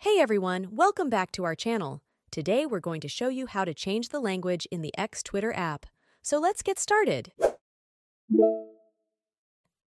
Hey everyone, welcome back to our channel. Today we're going to show you how to change the language in the X Twitter app. So let's get started.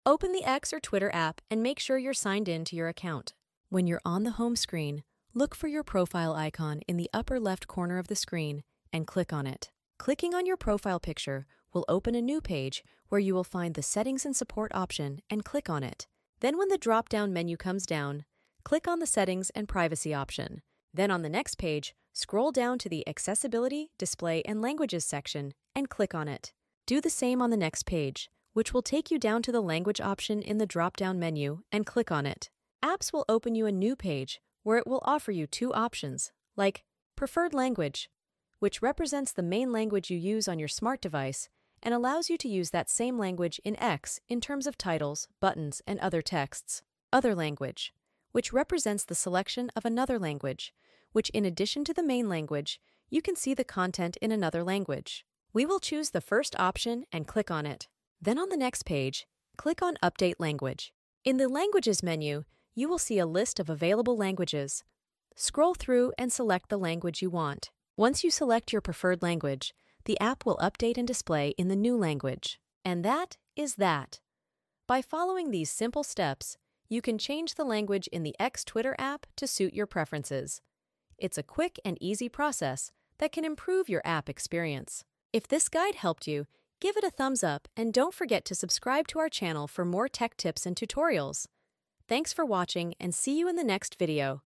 Open the X or Twitter app and make sure you're signed in to your account. When you're on the home screen, look for your profile icon in the upper left corner of the screen and click on it. Clicking on your profile picture will open a new page where you will find the Settings and Support option and click on it. Then when the drop-down menu comes down, click on the Settings and Privacy option. Then on the next page, scroll down to the Accessibility, Display, and Languages section and click on it. Do the same on the next page, which will take you down to the Language option in the drop-down menu and click on it. Apps will open you a new page where it will offer you two options, like Preferred Language, which represents the main language you use on your smart device and allows you to use that same language in X in terms of titles, buttons, and other texts. Other language, which represents the selection of another language, which in addition to the main language, you can see the content in another language. We will choose the first option and click on it. Then on the next page, click on Update Language. In the Languages menu, you will see a list of available languages. Scroll through and select the language you want. Once you select your preferred language, the app will update and display in the new language. And that is that. By following these simple steps, you can change the language in the X Twitter app to suit your preferences. It's a quick and easy process that can improve your app experience. If this guide helped you, give it a thumbs up and don't forget to subscribe to our channel for more tech tips and tutorials. Thanks for watching and see you in the next video.